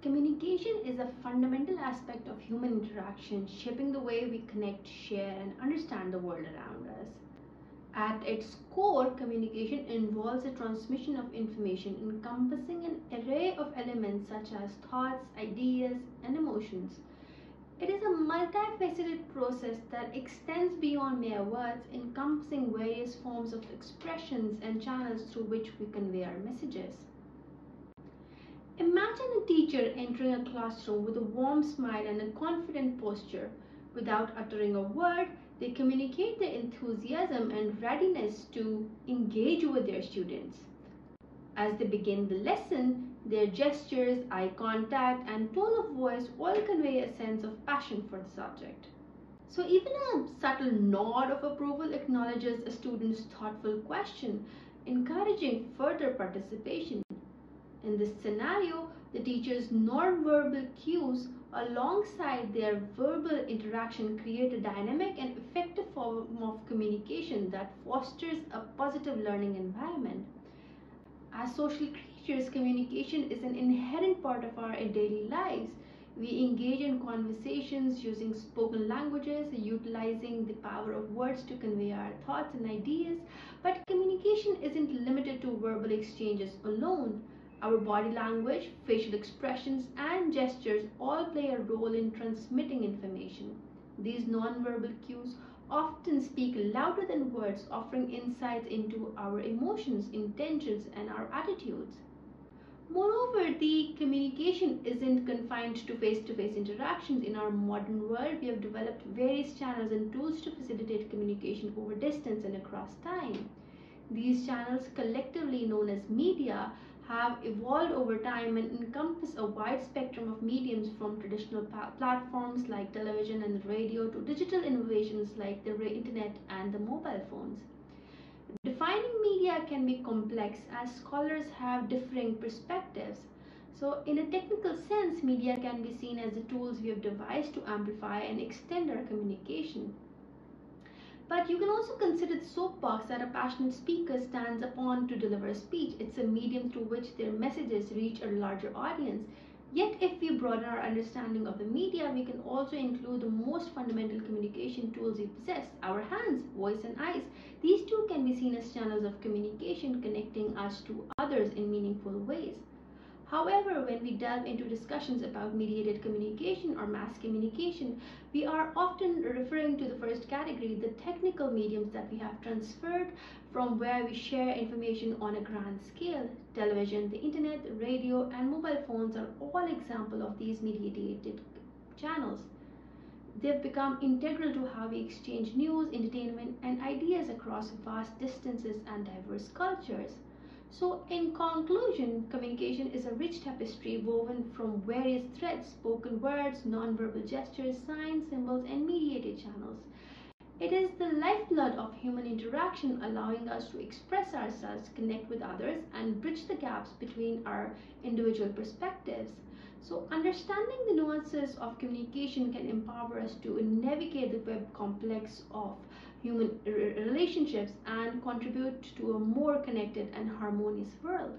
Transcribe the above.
Communication is a fundamental aspect of human interaction, shaping the way we connect, share, and understand the world around us. At its core, communication involves the transmission of information encompassing an array of elements such as thoughts, ideas, and emotions. It is a multifaceted process that extends beyond mere words, encompassing various forms of expressions and channels through which we convey our messages. Imagine a teacher entering a classroom with a warm smile and a confident posture. Without uttering a word, they communicate their enthusiasm and readiness to engage with their students. As they begin the lesson, their gestures, eye contact, and tone of voice all convey a sense of passion for the subject. So, even a subtle nod of approval acknowledges a student's thoughtful question, encouraging further participation. In this scenario, the teacher's non-verbal cues alongside their verbal interaction create a dynamic and effective form of communication that fosters a positive learning environment. As social creatures, communication is an inherent part of our daily lives. We engage in conversations using spoken languages, utilizing the power of words to convey our thoughts and ideas. But communication isn't limited to verbal exchanges alone. Our body language, facial expressions, and gestures all play a role in transmitting information. These nonverbal cues often speak louder than words, offering insights into our emotions, intentions, and our attitudes. Moreover, the communication isn't confined to face to face interactions. In our modern world, we have developed various channels and tools to facilitate communication over distance and across time. These channels, collectively known as media, have evolved over time and encompass a wide spectrum of mediums from traditional platforms like television and radio to digital innovations like the internet and the mobile phones. Defining media can be complex as scholars have differing perspectives. So, in a technical sense, media can be seen as the tools we have devised to amplify and extend our communication. But you can also consider the soapbox that a passionate speaker stands upon to deliver a speech. It's a medium through which their messages reach a larger audience. Yet, if we broaden our understanding of the media, we can also include the most fundamental communication tools we possess our hands, voice, and eyes. These two can be seen as channels of communication connecting us to others in meaningful ways. However, when we delve into discussions about mediated communication or mass communication, we are often referring to the first category, the technical mediums that we have transferred from where we share information on a grand scale. Television, the internet, radio, and mobile phones are all examples of these mediated channels. They've become integral to how we exchange news, entertainment, and ideas across vast distances and diverse cultures. So, in conclusion, communication is a rich tapestry woven from various threads, spoken words, nonverbal gestures, signs, symbols, and mediated channels. It is the lifeblood of human interaction, allowing us to express ourselves, connect with others, and bridge the gaps between our individual perspectives. So, understanding the nuances of communication can empower us to navigate the web complex of human relationships and contribute to a more connected and harmonious world.